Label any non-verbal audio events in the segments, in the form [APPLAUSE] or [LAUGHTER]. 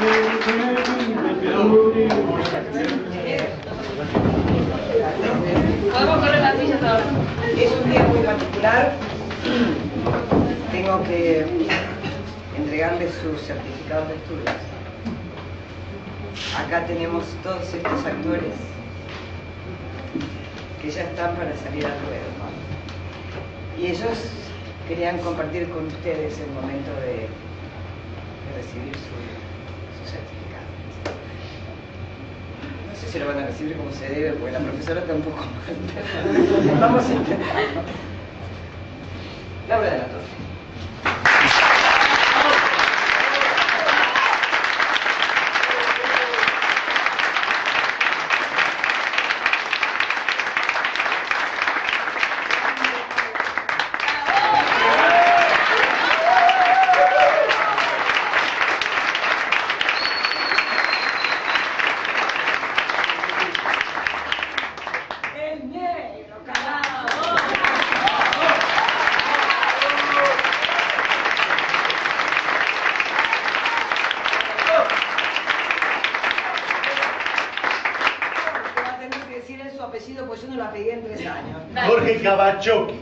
Es un día muy particular. Tengo que entregarles sus certificados de estudios. Acá tenemos todos estos actores que ya están para salir al ruedo. Y ellos querían compartir con ustedes el momento de recibir su, certificado. No sé si lo van a recibir como se debe, porque la profesora está un poco mal. Vamos a intentarlo. Laura de la Torre. El negro, carajo. Va a tener que decir él su apellido porque yo no la pegué en tres años. Jorge Cabachoqui.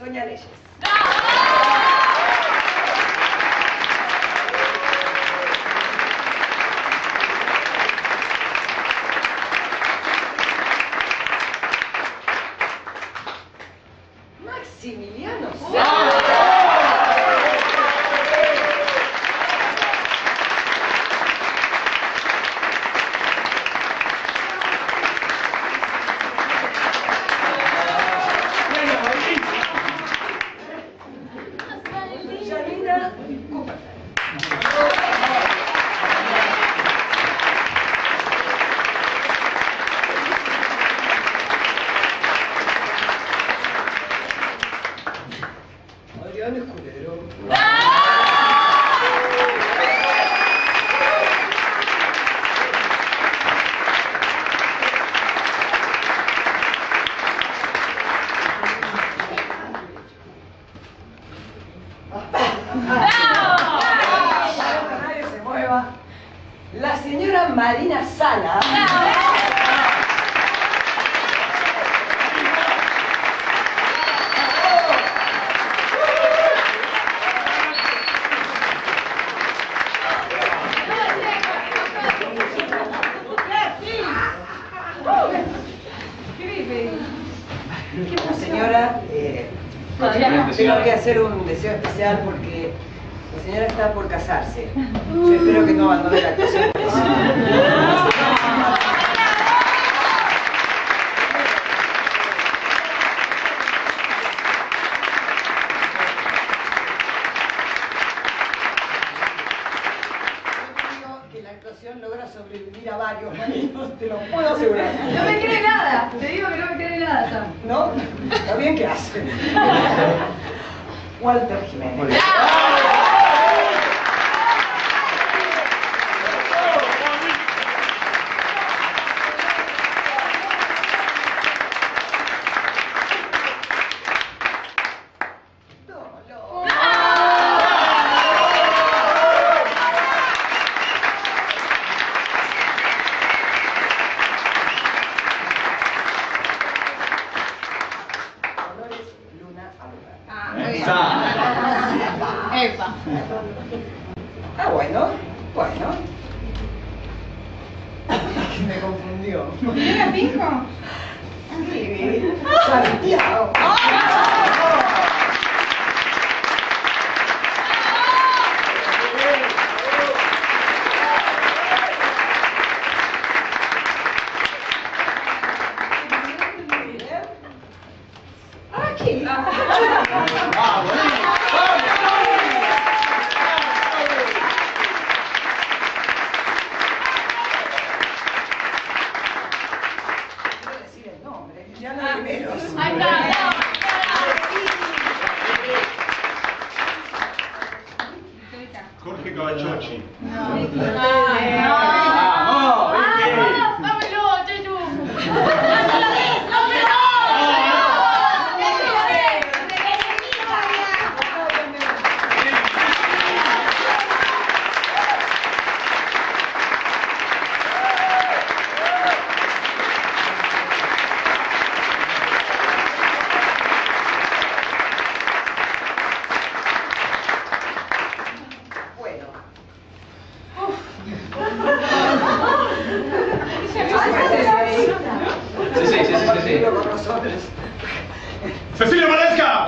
Sonia Leyes. Maximiliano Que nadie se mueva. La señora Marina Sala. La señora, eh, tengo que hacer un deseo especial porque la señora está por casarse. Yo espero que no abandone la actuación. [LAUGHS] por eso. Yo digo actuación logra sobrevivir a varios maridos, te lo puedo asegurar. [LAUGHS] No me cree nada. Te digo que no me cree nada, Sam. ¿No? Está bien que hace. Walter Jiménez. Ah. Esa. Epa. Ah, bueno, bueno. Me confundió. ¿Era pijo? Sí, Santiago. 哎呀。¡Cecilia Maresca!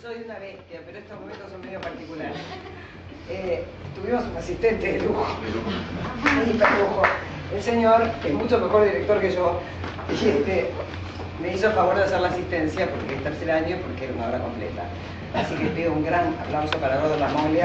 Soy una bestia, pero estos momentos son medio particulares. Eh, tuvimos un asistente de lujo, de hiperlujo. El señor, que es mucho mejor director que yo, y este, me hizo el favor de hacer la asistencia porque es tercer año, porque era una hora completa. Así que pido un gran aplauso para Gordo La Moglia.